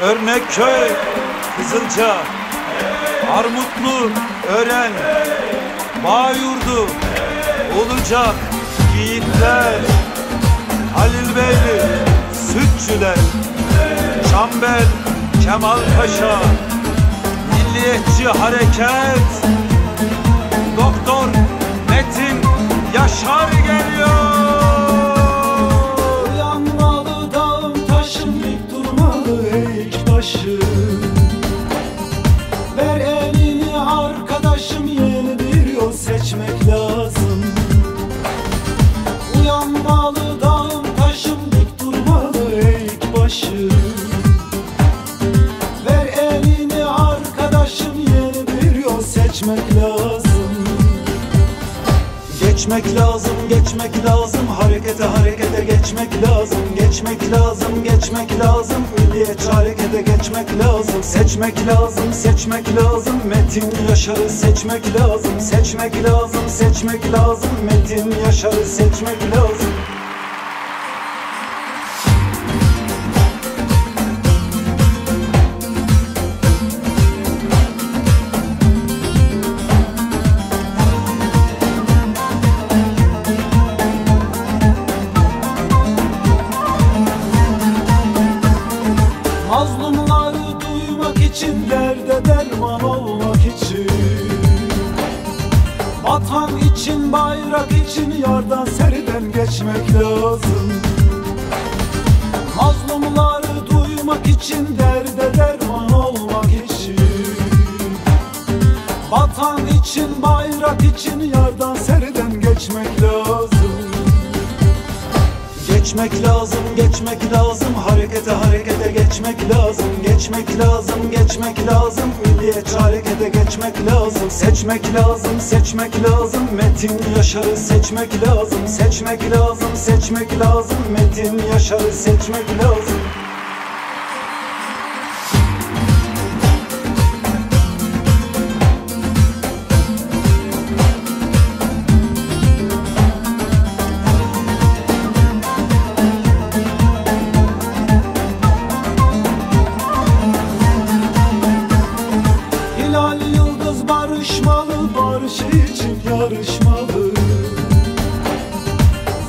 Örnekköy, Kızılca, Armutlu, Ören, Bağyurdu, Olacak, Yiğitler, Halilbeyli, Sütçüler, Çambel, Kemal Paşa, Milliyetçi Hareket, Doktor Metin Yaşar Ver elini arkadaşım yeni bir yol seçmek lazım. Uyanmalı dağım taşım dik başım. Ver elini arkadaşım yeni bir yol seçmek lazım Geçmek lazım, geçmek lazım. Harekete harekete geçmek lazım. Geçmek lazım, geçmek lazım. Milliyetçi harekete geçmek lazım. Seçmek lazım, seçmek lazım. Metin Yaşar'ı seçmek lazım. Seçmek lazım, seçmek lazım. Metin Yaşar'ı seçmek lazım için Derde derman olmak için. Vatan için bayrak için Yardan seriden geçmek lazım. Mazlumları duymak için Derde derman olmak için. Vatan için bayrak için Yardan seriden geçmek lazım Geçmek lazım, geçmek lazım. Harekete harekete geçmek lazım. Geçmek lazım, geçmek lazım. Milliyetçi harekete geçmek lazım. Seçmek lazım, seçmek lazım. Metin Yaşar'ı seçmek lazım. Seçmek lazım, seçmek lazım. Metin Yaşar'ı seçmek lazım için yarışmalı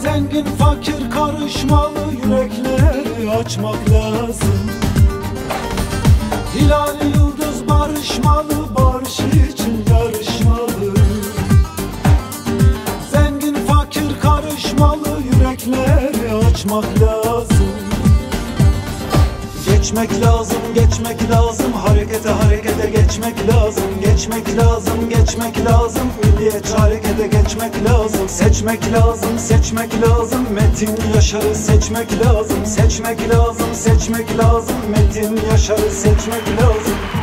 Zengin fakir karışmalı, yürekleri açmak lazım. Hilal yıldız barışmalı, barış için yarışmalı. Zengin fakir karışmalı, yürekleri açmak lazım Geçmek lazım, geçmek lazım. Harekete harekete geçmek lazım. Geçmek lazım, geçmek lazım. Milliyetçi harekete geçmek lazım. Seçmek lazım, seçmek lazım. Metin Yaşar'ı seçmek lazım. Seçmek lazım, seçmek lazım. Metin Yaşar'ı seçmek lazım